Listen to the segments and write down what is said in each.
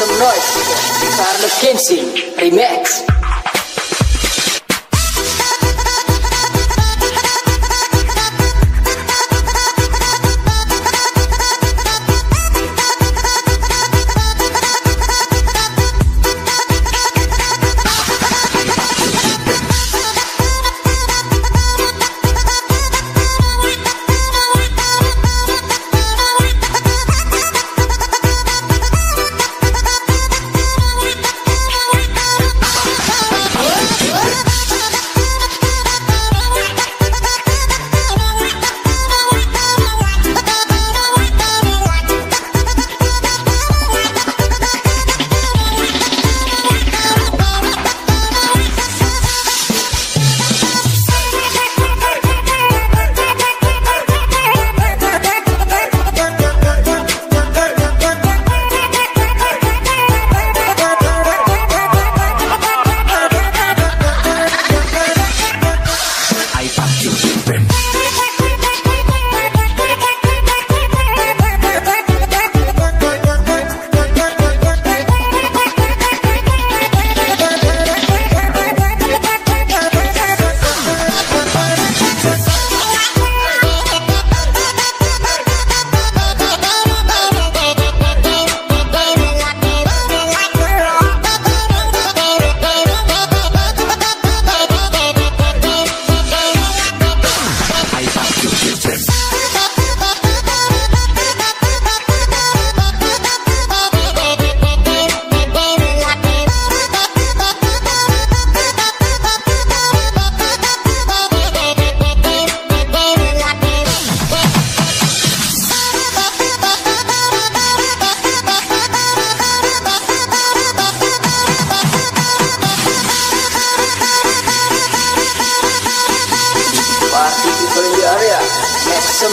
some noise. Carlos Kinsey, remix.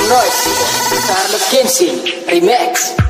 Noise. Carlos Kinsey, remix.